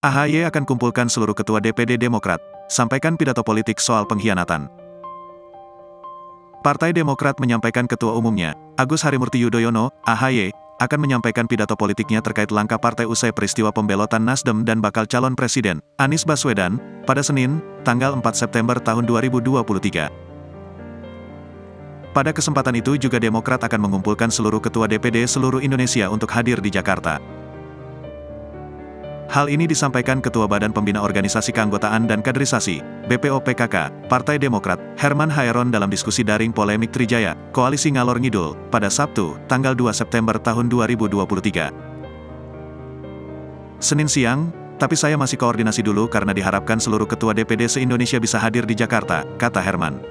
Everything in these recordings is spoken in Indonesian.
AHY akan kumpulkan seluruh ketua DPD Demokrat, sampaikan pidato politik soal pengkhianatan. Partai Demokrat menyampaikan ketua umumnya, Agus Harimurti Yudhoyono, AHY, akan menyampaikan pidato politiknya terkait langkah partai usai peristiwa pembelotan Nasdem dan bakal calon presiden, Anies Baswedan, pada Senin, tanggal 4 September tahun 2023. Pada kesempatan itu juga Demokrat akan mengumpulkan seluruh ketua DPD seluruh Indonesia untuk hadir di Jakarta. Hal ini disampaikan Ketua Badan Pembina Organisasi Keanggotaan dan Kaderisasi, BPOPKK, Partai Demokrat, Herman Haeron dalam diskusi daring polemik Trijaya, Koalisi Ngalor Ngidul, pada Sabtu, tanggal 2 September tahun 2023. Senin siang, tapi saya masih koordinasi dulu karena diharapkan seluruh ketua DPD se-Indonesia bisa hadir di Jakarta, kata Herman.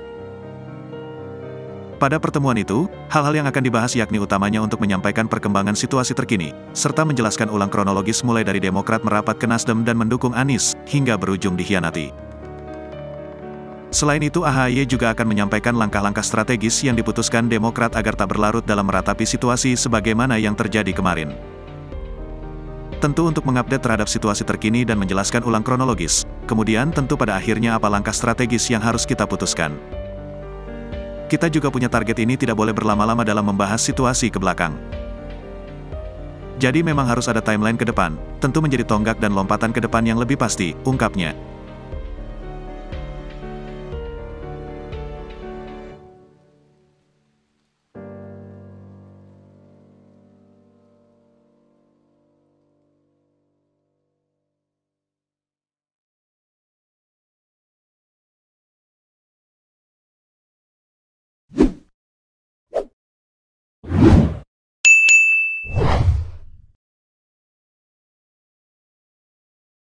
Pada pertemuan itu, hal-hal yang akan dibahas yakni utamanya untuk menyampaikan perkembangan situasi terkini, serta menjelaskan ulang kronologis mulai dari Demokrat merapat ke Nasdem dan mendukung Anies, hingga berujung dikhianati. Selain itu AHY juga akan menyampaikan langkah-langkah strategis yang diputuskan Demokrat agar tak berlarut dalam meratapi situasi sebagaimana yang terjadi kemarin. Tentu untuk mengupdate terhadap situasi terkini dan menjelaskan ulang kronologis, kemudian tentu pada akhirnya apa langkah strategis yang harus kita putuskan. Kita juga punya target ini tidak boleh berlama-lama dalam membahas situasi ke belakang. Jadi memang harus ada timeline ke depan, tentu menjadi tonggak dan lompatan ke depan yang lebih pasti, ungkapnya.